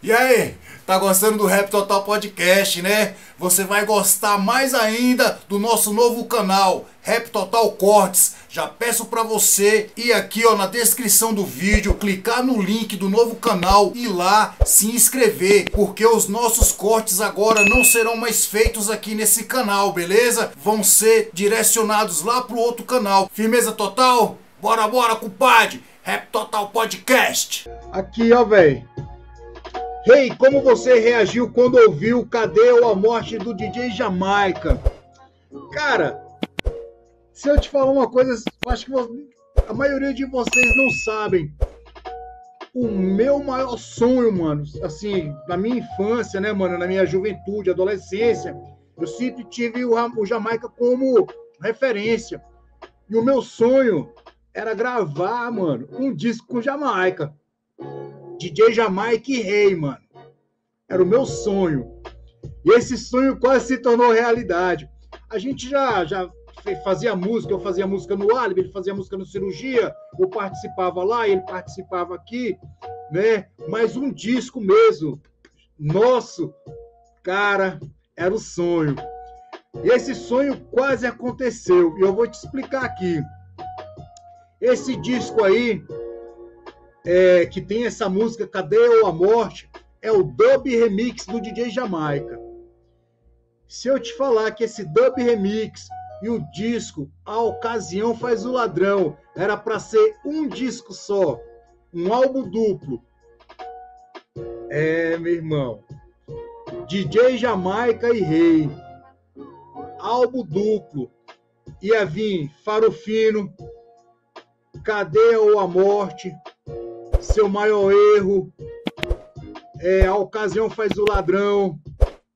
E aí, tá gostando do Rap Total Podcast, né? Você vai gostar mais ainda do nosso novo canal, Rap Total Cortes. Já peço para você ir aqui ó, na descrição do vídeo, clicar no link do novo canal e lá se inscrever, porque os nossos cortes agora não serão mais feitos aqui nesse canal, beleza? Vão ser direcionados lá pro outro canal. Firmeza total? Bora, bora, compadre! Rap Total Podcast. Aqui, ó, velho. Rei, hey, como você reagiu quando ouviu Cadê a morte do DJ Jamaica? Cara, se eu te falar uma coisa, acho que a maioria de vocês não sabem. O meu maior sonho, mano, assim, na minha infância, né, mano, na minha juventude, adolescência, eu sempre tive o, Jamaica como referência. E o meu sonho era gravar, mano, um disco com Jamaica. DJ Jamaica Rei, mano. Era o meu sonho. E esse sonho quase se tornou realidade. A gente já, já fazia música, eu fazia música no Alibi, ele fazia música no Cirurgia, eu participava lá, ele participava aqui, né? Mas um disco mesmo, nosso, cara, era o sonho. E esse sonho quase aconteceu, e eu vou te explicar aqui. Esse disco aí, é, que tem essa música Cadê ou a Morte, é o dub remix do DJ Jamaica. Se eu te falar que esse dub remix e o disco A Ocasião Faz o Ladrão era para ser um disco só, um álbum duplo. É, meu irmão. DJ Jamaica e Rei. Álbum duplo. Ia vir Farofino, Cadê ou a Morte, seu maior erro, é, a ocasião faz o ladrão,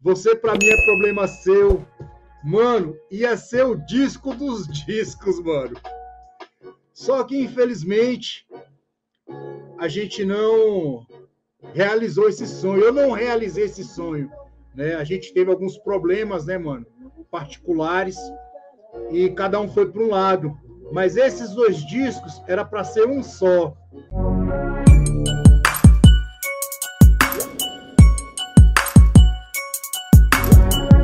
você para mim é problema seu. Mano, ia ser o disco dos discos, mano. Só que infelizmente a gente não realizou esse sonho. Eu não realizei esse sonho, né? A gente teve alguns problemas, né, mano, particulares e cada um foi para um lado. Mas esses dois discos era para ser um só.